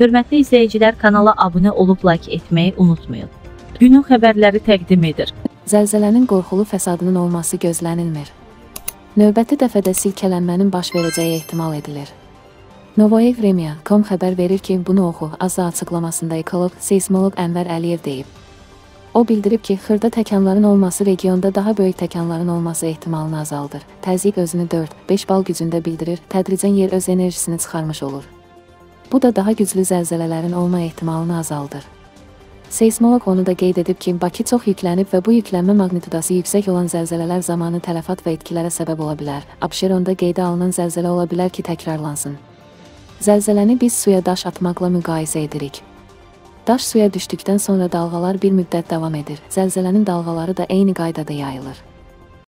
Hörmətli izləyicilər kanala abunə olub like etməyi unutmayın. Günün xəbərləri təqdim edir. Zəlzələnin qorxulu fəsadının olması gözlənilmir. Növbəti dəfədə silkələnmənin baş verəcəyi ehtimal edilir. Novoye Vremya.com xəbər verir ki, bunu oxu. Azza açıqlamasında ekoloq, seysmoloq Ənvər Əliyev deyib. O bildirib ki, xırda təkanların olması regionda daha böyük təkanların olması ehtimalını azaldır. Təzyiq özünü 4-5 bal gücündə bildirir, tədricən yer öz enerjisini çıxarmış olur. Bu da daha güclü zəlzələlərin olma ehtimalını azaldır. Seysmoloq onu da qeyd edib ki, Bakı çox yüklənib və bu yüklənmə maqnitudası yüksək olan zəlzələlər zamanı tələfat və itkilərə səbəb ola bilər. Abşeronda qeydə alınan zəlzələ ola bilər ki, təkrarlansın. Zəlzələni biz suya daş atmaqla müqayisə edirik. Daş suya düşdükdən sonra dalğalar bir müddət davam edir. Zəlzələnin dalğaları da eyni qaydada yayılır.